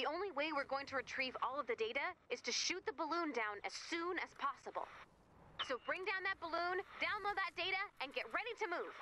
The only way we're going to retrieve all of the data is to shoot the balloon down as soon as possible. So bring down that balloon, download that data, and get ready to move.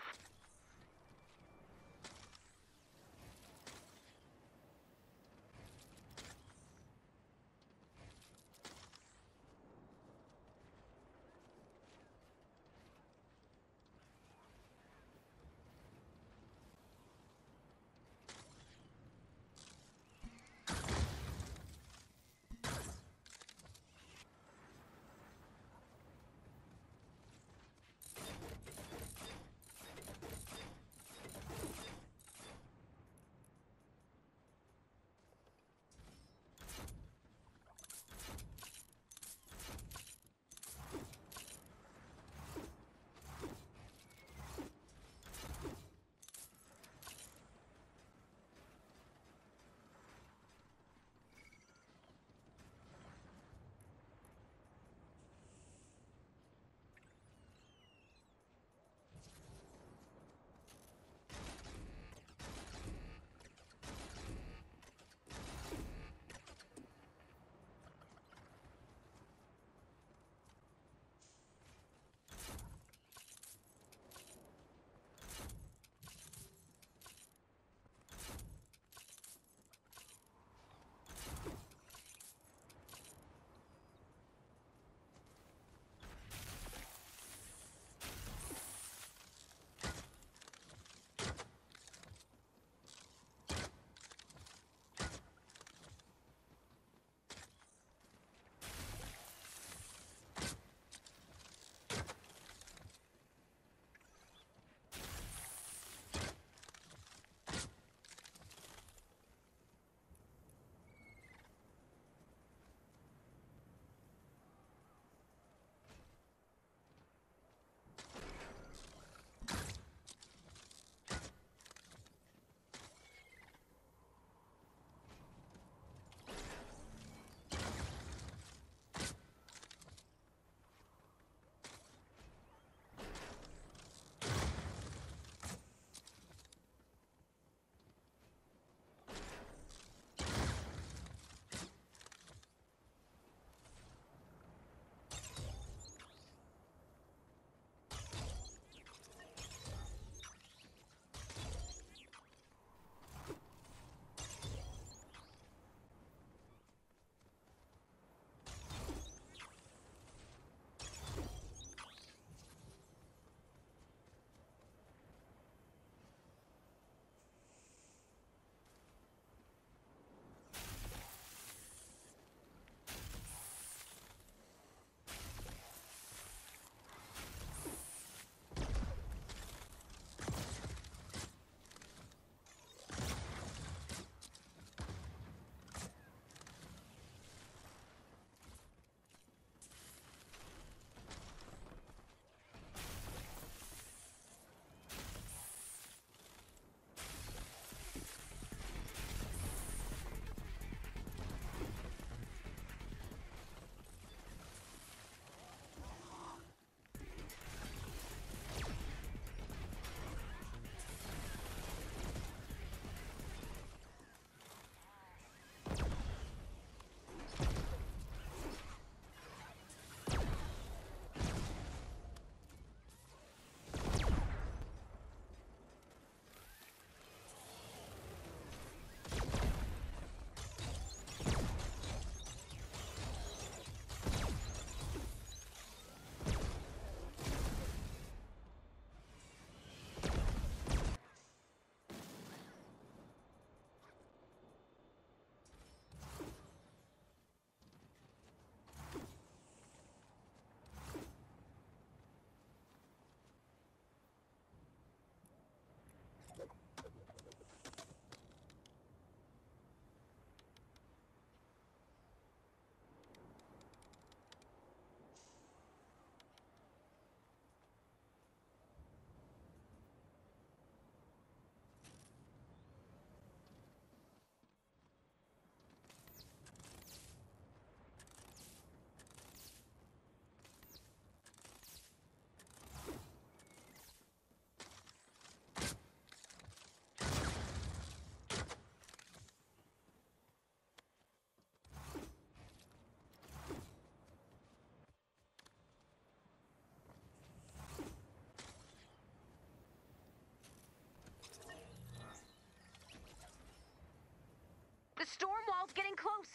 Stormwall's getting close.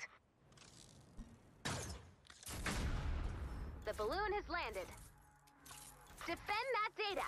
The balloon has landed. Defend that data.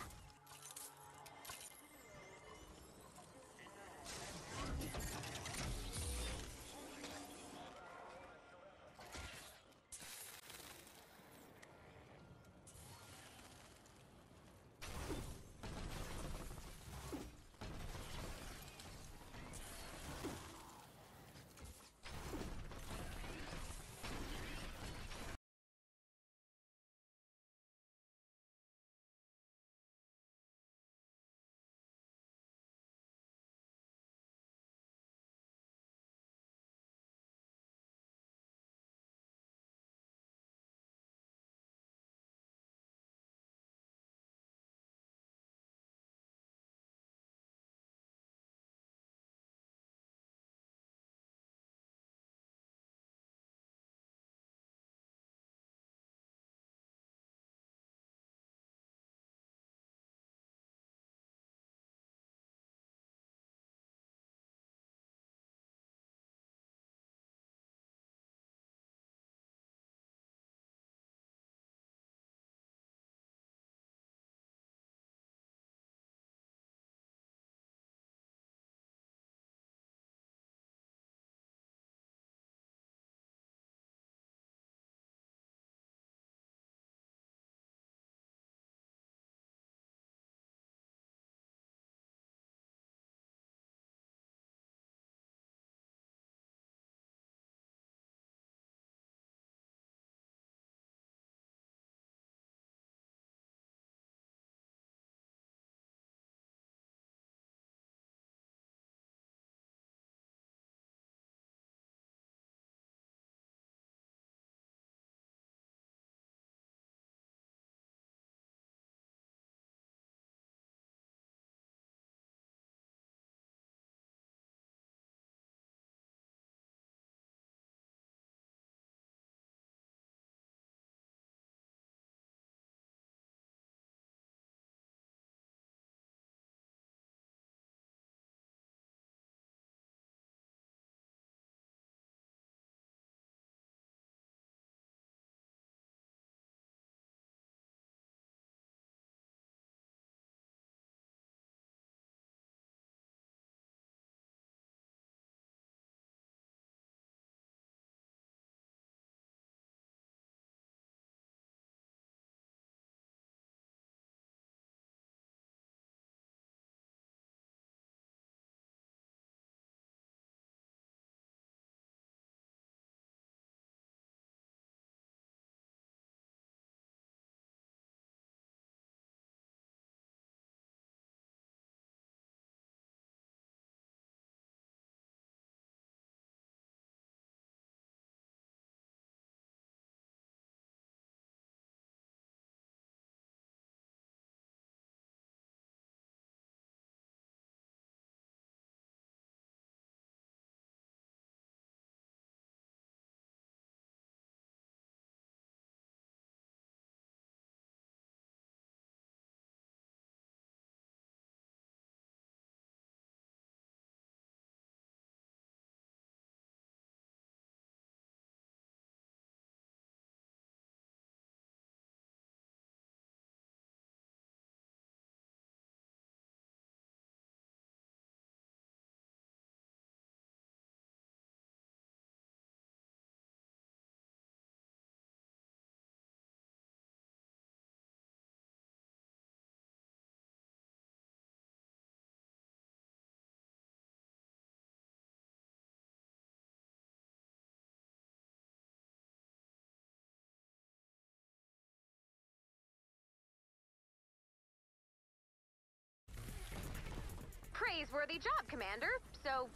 Praiseworthy job, Commander. So,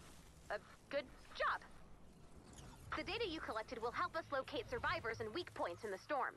a good job. The data you collected will help us locate survivors and weak points in the storm.